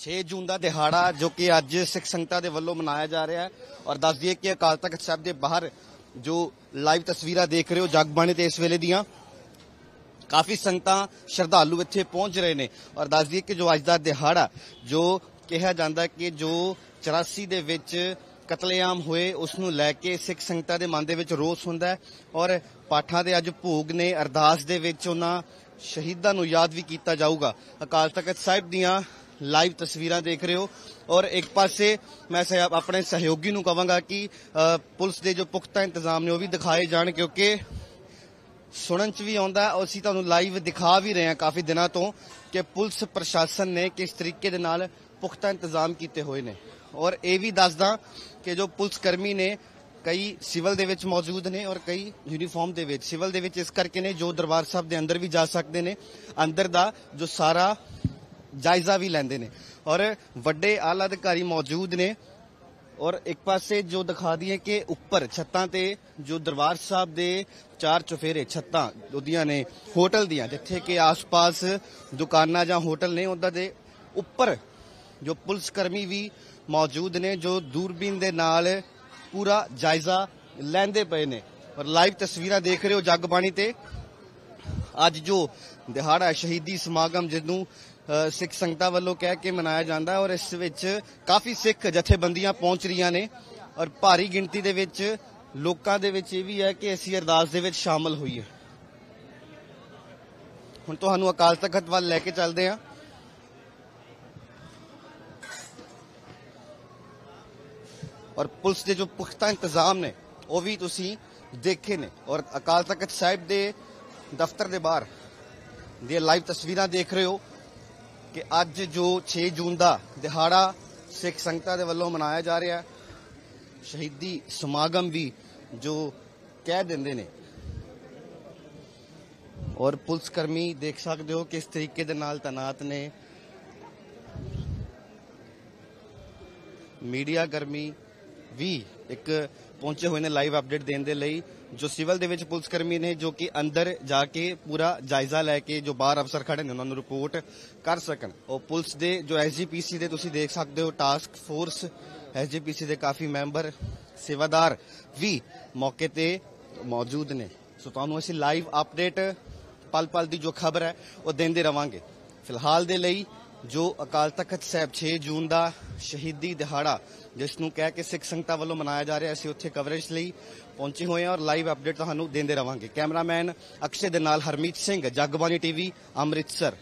6 ਜੂਨ ਦਾ ਦਿਹਾੜਾ ਜੋ ਕਿ ਅੱਜ ਸਿੱਖ ਸੰਗਤਾਂ ਦੇ ਵੱਲੋਂ ਮਨਾਇਆ ਜਾ ਰਿਹਾ ਹੈ ਔਰ ਦੱਸ ਦਈਏ ਕਿ ਅਕਾਲ ਤਖਤ ਸਾਹਿਬ ਦੇ ਬਾਹਰ ਜੋ ਲਾਈਵ ਤਸਵੀਰਾਂ ਦੇਖ ਰਹੇ ਹੋ ਜਗਬਾਣੀ ਤੇ ਇਸ ਵੇਲੇ ਦੀਆਂ, ਕਾਫੀ ਸੰਗਤਾਂ ਸ਼ਰਧਾਲੂ ਇੱਥੇ ਪਹੁੰਚ ਰਹੇ ਨੇ ਔਰ ਦੱਸ ਦਈਏ ਕਿ ਜੋ ਅੱਜ ਦਾ ਦਿਹਾੜਾ, ਜੋ ਕਿਹਾ ਜਾਂਦਾ ਕਿ ਜੋ 84 ਦੇ ਵਿੱਚ ਕਤਲੇਆਮ ਹੋਏ, ਉਸ ਨੂੰ ਲੈ ਕੇ ਸਿੱਖ ਸੰਗਤਾਂ ਦੇ ਮਨ ਦੇ ਵਿੱਚ ਰੋਸ ਹੁੰਦਾ ਔਰ ਪਾਠਾਂ ਦੇ ਅੱਜ ਭੋਗ ਨੇ ਅਰਦਾਸ ਦੇ ਵਿੱਚ ਉਹਨਾਂ ਸ਼ਹੀਦਾਂ ਨੂੰ ਯਾਦ ਵੀ ਕੀਤਾ ਜਾਊਗਾ। ਅਕਾਲ ਤਖਤ ਸਾਹਿਬ ਦੀਆਂ ਲਾਈਵ ਤਸਵੀਰਾਂ ਦੇਖ ਰਹੇ ਹੋ। ਔਰ ਇੱਕ ਪਾਸੇ ਮੈਂ ਸਹਿ- ਆਪਣੇ ਸਹਿਯੋਗੀ ਨੂੰ ਕਹਾਂਗਾ ਕਿ ਪੁਲਿਸ ਦੇ ਜੋ ਪੁਖਤਾ ਇੰਤਜ਼ਾਮ ਨੇ ਉਹ ਵੀ ਦਿਖਾਏ ਜਾਣ ਕਿਉਂਕਿ ਸੁਣਨ ਚ ਵੀ ਆਉਂਦਾ ਔਰ ਅਸੀਂ ਤੁਹਾਨੂੰ ਲਾਈਵ ਦਿਖਾ ਵੀ ਰਹੇ ਹਾਂ ਕਾਫੀ ਦਿਨਾਂ ਤੋਂ ਕਿ ਪੁਲਿਸ ਪ੍ਰਸ਼ਾਸਨ ਨੇ ਕਿਸ ਤਰੀਕੇ ਦੇ ਨਾਲ ਪੁਖਤਾ ਇੰਤਜ਼ਾਮ ਕੀਤੇ ਹੋਏ ਨੇ। ਔਰ ਇਹ ਵੀ ਦੱਸਦਾ ਕਿ ਜੋ ਪੁਲਿਸ ਕਰਮੀ ਨੇ ਕਈ ਸਿਵਲ ਦੇ ਵਿੱਚ ਮੌਜੂਦ ਨੇ ਔਰ ਕਈ ਯੂਨੀਫਾਰਮ ਦੇ ਵਿੱਚ। ਸਿਵਲ ਦੇ ਵਿੱਚ ਇਸ ਕਰਕੇ ਨੇ ਜੋ ਦਰਬਾਰ ਸਾਹਿਬ ਦੇ ਅੰਦਰ ਵੀ ਜਾ ਸਕਦੇ ਨੇ। ਅੰਦਰ ਦਾ ਜੋ ਸਾਰਾ ਜਾਇਜ਼ਾ ਵੀ ਲੈਂਦੇ ਨੇ। ਔਰ ਵੱਡੇ ਆਲਾ ਅਧਿਕਾਰੀ ਮੌਜੂਦ ਨੇ। ਔਰ ਇੱਕ ਪਾਸੇ ਜੋ ਦਿਖਾ ਦਈਏ ਕਿ ਉੱਪਰ ਛੱਤਾਂ ਤੇ ਜੋ ਦਰਬਾਰ ਸਾਹਿਬ ਦੇ ਚਾਰ ਚੁਫੇਰੇ ਛੱਤਾਂ ਉਹਦੀਆਂ ਨੇ, ਹੋਟਲ ਦੀਆਂ, ਜਿੱਥੇ ਕਿ ਆਸ-ਪਾਸ ਦੁਕਾਨਾਂ ਜਾਂ ਹੋਟਲ ਨੇ ਉਹਨਾਂ ਦੇ ਉੱਪਰ ਜੋ ਪੁਲਿਸ ਕਰਮੀ ਵੀ ਮੌਜੂਦ ਨੇ, ਜੋ ਦੂਰਬੀਨ ਦੇ ਨਾਲ ਪੂਰਾ ਜਾਇਜ਼ਾ ਲੈਂਦੇ ਪਏ ਨੇ। ਔਰ ਲਾਈਵ ਤਸਵੀਰਾਂ ਦੇਖ ਰਹੇ ਹੋ ਜਗਬਾਣੀ ਤੇ। ਅੱਜ ਜੋ ਦਿਹਾੜਾ ਸ਼ਹੀਦੀ ਸਮਾਗਮ ਜਿਹਨੂੰ ਸਿੱਖ ਸੰਗਤਾਂ ਵੱਲੋਂ ਕਹਿ ਕੇ ਮਨਾਇਆ ਜਾਂਦਾ ਹੈ ਔਰ ਇਸ ਵਿੱਚ ਕਾਫੀ ਸਿੱਖ ਜਥੇਬੰਦੀਆਂ ਪਹੁੰਚ ਰਹੀਆਂ ਨੇ ਔਰ ਭਾਰੀ ਗਿਣਤੀ ਦੇ ਵਿੱਚ ਲੋਕਾਂ ਦੇ ਵਿੱਚ ਇਹ ਵੀ ਹੈ ਕਿ ਅਸੀਂ ਅਰਦਾਸ ਦੇ ਵਿੱਚ ਸ਼ਾਮਲ ਹੋਈਏ। ਹੁਣ ਤੁਹਾਨੂੰ ਅਕਾਲ ਤਖਤ ਵੱਲ ਲੈ ਕੇ ਚੱਲਦੇ ਹਾਂ। ਔਰ ਪੁਲਿਸ ਦੇ ਜੋ ਪੁਖਤਾ ਇੰਤਜ਼ਾਮ ਨੇ, ਉਹ ਵੀ ਤੁਸੀਂ ਦੇਖੇ ਨੇ ਔਰ ਅਕਾਲ ਤਖਤ ਸਾਹਿਬ ਦੇ ਦਫ਼ਤਰ ਦੇ ਬਾਹਰ ਦੀਆਂ ਲਾਈਵ ਤਸਵੀਰਾਂ ਦੇਖ ਰਹੇ ਹੋ ਕਿ ਅੱਜ ਜੋ 6 ਜੂਨ ਦਾ ਦਿਹਾੜਾ ਸਿੱਖ ਸੰਗਤਾਂ ਦੇ ਵੱਲੋਂ ਮਨਾਇਆ ਜਾ ਰਿਹਾ ਹੈ, ਸ਼ਹੀਦੀ ਸਮਾਗਮ ਵੀ ਜੋ ਕਹਿ ਦਿੰਦੇ ਨੇ। ਔਰ ਪੁਲਿਸ ਕਰਮੀ ਦੇਖ ਸਕਦੇ ਹੋ ਕਿਸ ਤਰੀਕੇ ਦੇ ਨਾਲ ਤਨਾਤ ਨੇ। ਮੀਡੀਆ ਕਰਮੀ ਵੀ ਇੱਕ ਪਹੁੰਚੇ ਹੋਏ ਨੇ ਲਾਈਵ ਅਪਡੇਟ ਦੇਣ ਦੇ ਲਈ, ਜੋ ਸਿਵਲ ਦੇ ਵਿੱਚ ਪੁਲਿਸ ਕਰਮੀ ਨੇ, ਜੋ ਕਿ ਅੰਦਰ ਜਾ ਕੇ ਪੂਰਾ ਜਾਇਜ਼ਾ ਲੈ ਕੇ, ਜੋ ਬਾਹਰ ਅਫਸਰ ਖੜੇ ਨੇ, ਉਹਨਾਂ ਨੂੰ ਰਿਪੋਰਟ ਕਰ ਸਕਣ। ਉਹ ਪੁਲਿਸ ਦੇ, ਜੋ ਐਸਜੀਪੀਸੀ ਦੇ ਤੁਸੀਂ ਦੇਖ ਸਕਦੇ ਹੋ ਟਾਸਕ ਫੋਰਸ ਐਸਜੀਪੀਸੀ ਦੇ ਕਾਫੀ ਮੈਂਬਰ, ਸੇਵਾਦਾਰ ਵੀ ਮੌਕੇ ਤੇ ਮੌਜੂਦ ਨੇ। ਸੋ ਤੁਹਾਨੂੰ ਅਸੀਂ ਲਾਈਵ ਅਪਡੇਟ ਪਲ ਪਲ ਦੀ ਜੋ ਖਬਰ ਹੈ, ਉਹ ਦਿੰਦੇ ਰਵਾਂਗੇ। ਫਿਲਹਾਲ ਦੇ ਲਈ ਜੋ ਅਕਾਲ ਤਖਤ ਸਾਹਿਬ 6 ਜੂਨ ਦਾ ਸ਼ਹੀਦੀ ਦਿਹਾੜਾ, ਜਿਸ ਨੂੰ ਕਹਿ ਕੇ ਸਿੱਖ ਸੰਗਤਾਂ ਵੱਲੋਂ ਮਨਾਇਆ ਜਾ ਰਿਹਾ, ਅਸੀਂ ਉੱਥੇ ਕਵਰੇਜ ਲਈ ਪਹੁੰਚੇ ਹੋਏ ਹਾਂ ਔਰ ਲਾਈਵ ਅਪਡੇਟ ਤੁਹਾਨੂੰ ਦਿੰਦੇ ਰਵਾਂਗੇ। ਕੈਮਰਾਮੈਨ ਅਕਸ਼ੇ ਦੇ ਨਾਲ ਹਰਮੀਤ ਸਿੰਘ, ਜਗਬਾਣੀ ਟੀਵੀ, ਅੰਮ੍ਰਿਤਸਰ।